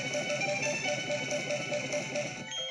Thank you.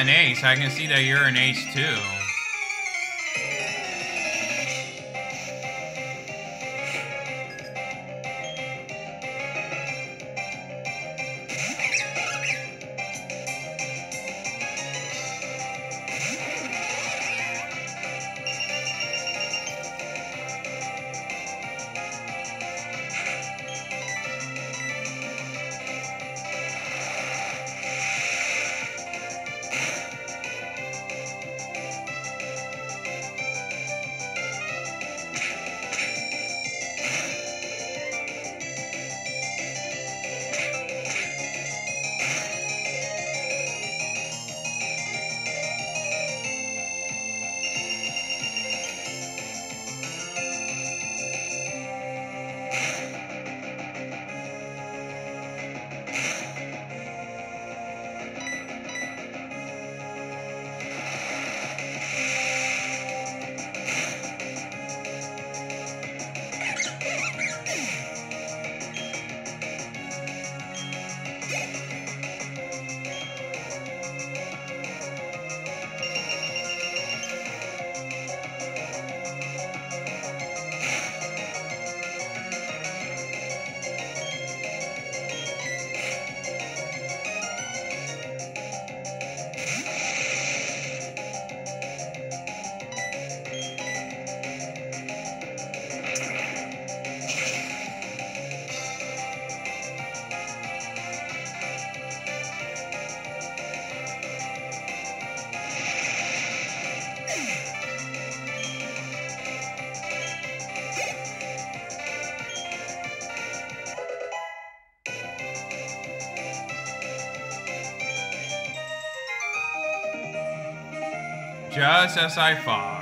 An ace. I can see that you're an ace too. Just as I thought.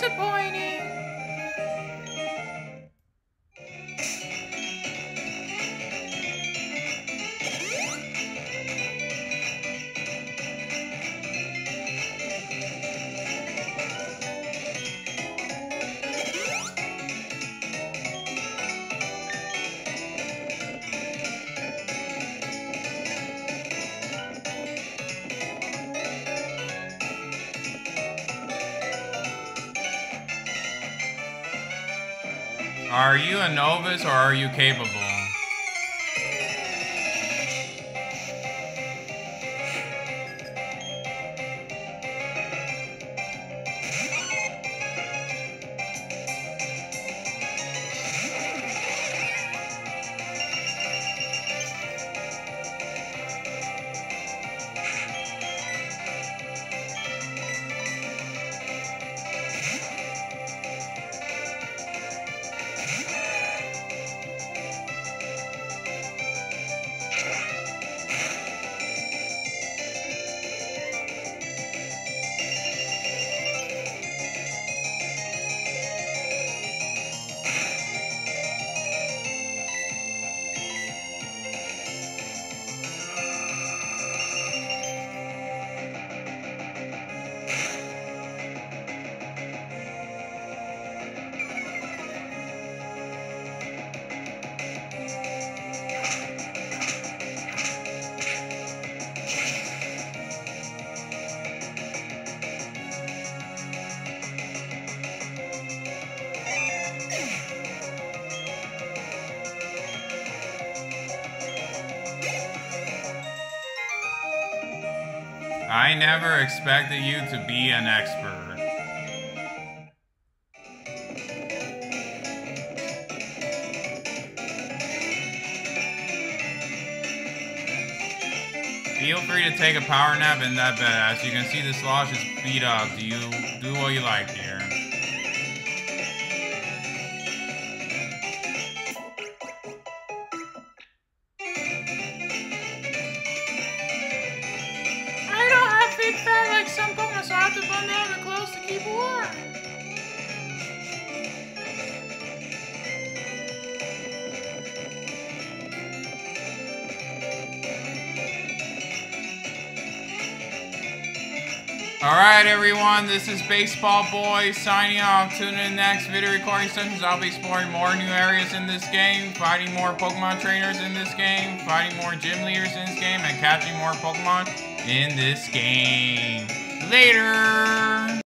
Disappointing. Or are you capable? I never expected you to be an expert. Feel free to take a power nap in that bed. As you can see, the slosh is beat up. Do you do what you like here? Have to keep warm. Alright everyone, this is Baseball Boy signing off. Tune in next video recording sessions. I'll be exploring more new areas in this game, fighting more Pokemon trainers in this game, fighting more gym leaders in this game, and catching more Pokemon in this game. Later!